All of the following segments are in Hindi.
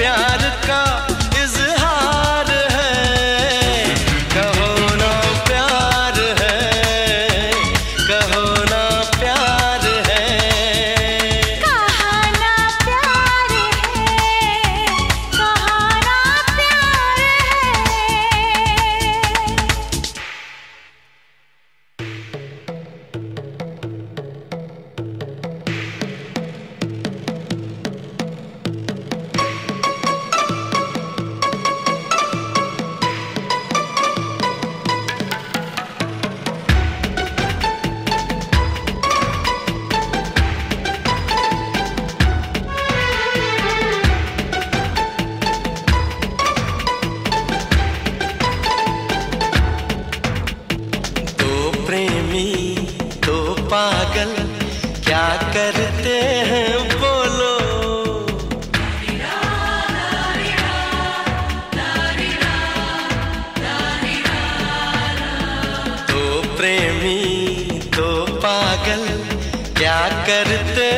प्यार का पागल क्या करते हैं बोलो तो प्रेमी तो पागल क्या करते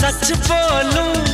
सच बोलूँ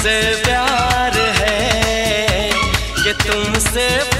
तुमसे प्यार है ये तुमसे प्यार